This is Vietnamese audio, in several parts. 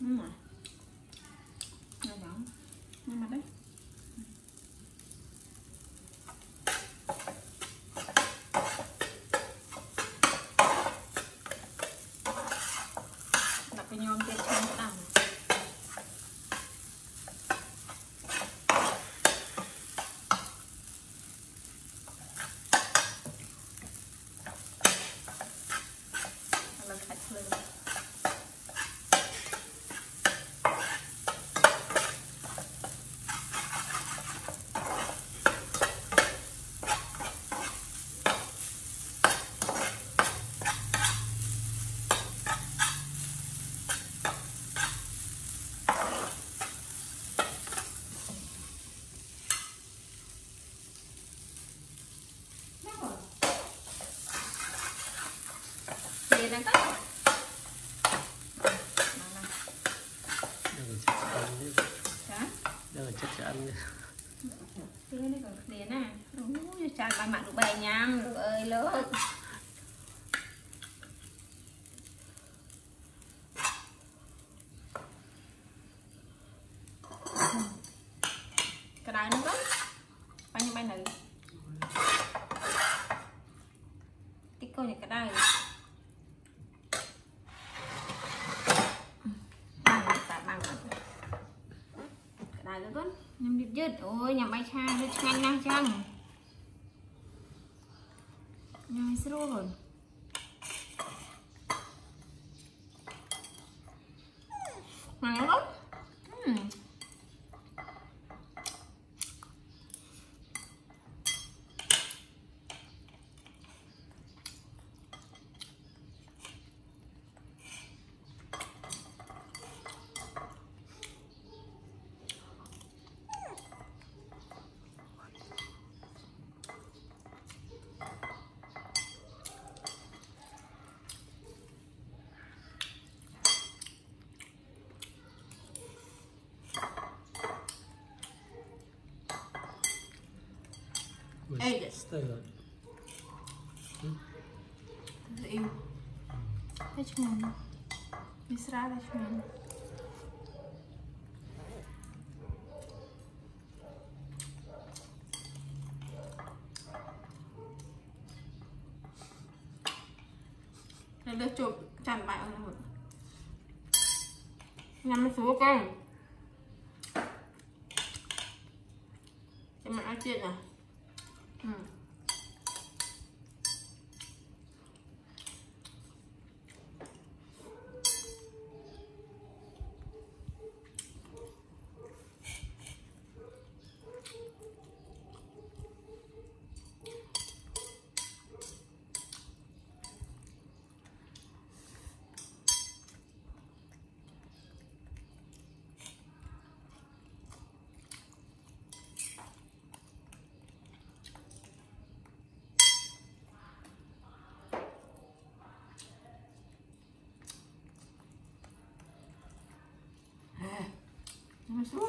ừ. Nó đó nhưng mà đấy. Đặt cái nhôm kia trong cái đằng lần khách lên Thì đang cắt Đây là chắc sẽ ăn chứ. Hả? Đây là chắc sẽ ăn chứ. Cái này còn tiền à Ui, chả bà mặn được bè nhang được ơi lớn cái đài nó có ដែរទៅកូនខ្ញុំយឺតយឺតអូយញ៉ាំបាយឆាដូចឆ្ងាញ់ណាស់ចឹងញ៉ាំស្រួលកូនហ្នឹងកូន Đây là yêu Hết ngon Đi ra đây ngon Đây được chụp chằn bại rồi Nhằm xuống con. Cho mẹ ăn chuyện à 你么说？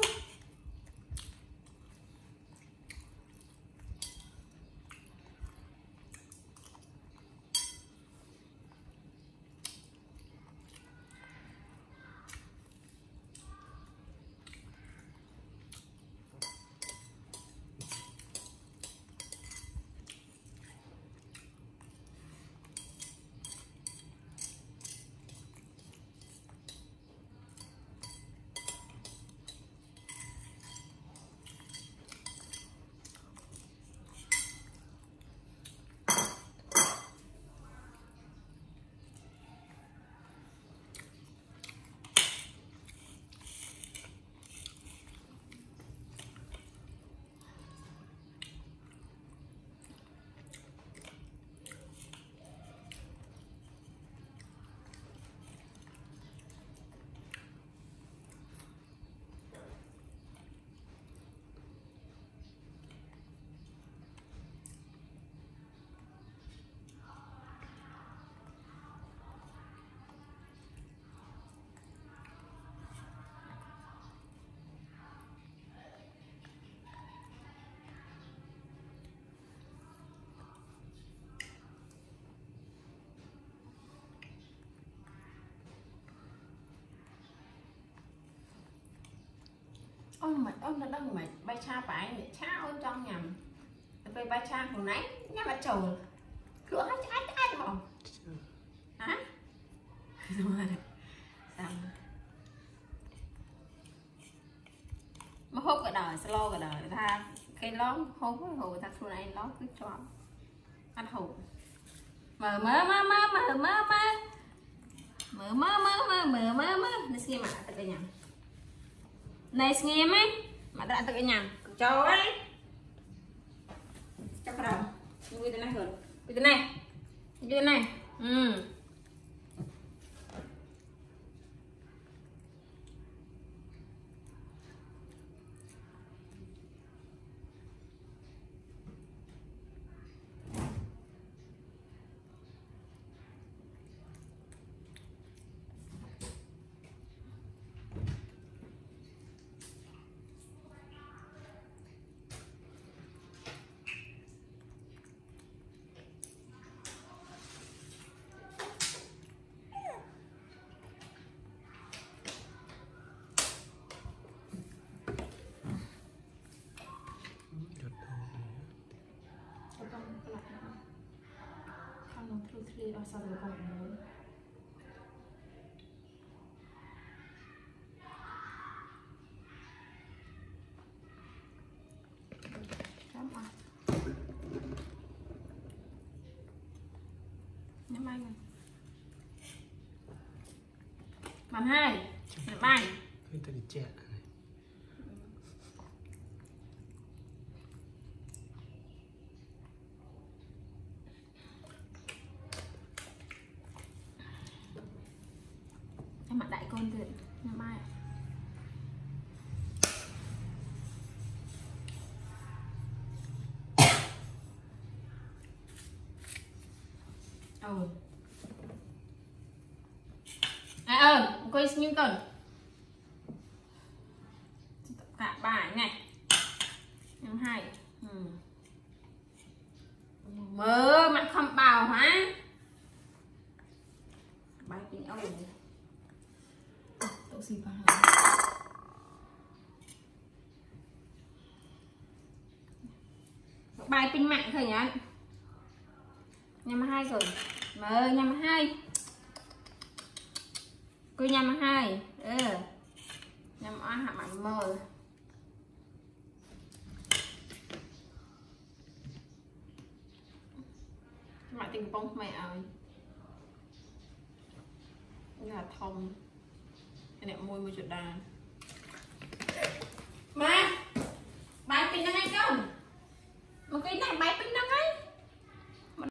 ôi mệt ôi nó đông mệt bay cha phải để cha ôn trong nhầm. Về bay cha hồi nãy nhá mà chầu cửa hết trái trái không hả? Rồi xong. Mà hốt cả đời slo cả đời. Ta cái lón hốt cái hồ tha xuống này lón cứ cho anh hồ mà mà mà mở mà mà mở mà mà mở mà mà mở mà mà mà mà mà mà mà mà Này nghe mấy Mà ta đã tự nhằm Châu ấy Chắc đầu Như thế này và sau đó còn lớn Nấm anh Mắm hai Nấm anh Thôi ta đi chè đại con rồi ngày mai ạ. Ừ. À ờ, ừ, quay nhưng cần cả bài này. Em hai ừ. mơ mà không bảo hả xịt vào hàng bài pin mạng thôi nhá. Nhầm hai rồi. Mà ơi hai. Cứ nhầm hai. Ừ. Nhầm oa hạ mạnh mờ mà tình bông mẹ ơi. Là thông. អ្នកមួយមួយចដាម៉ាបាយពេញហ្នឹងហើយកូនមកគេណាបាយពេញ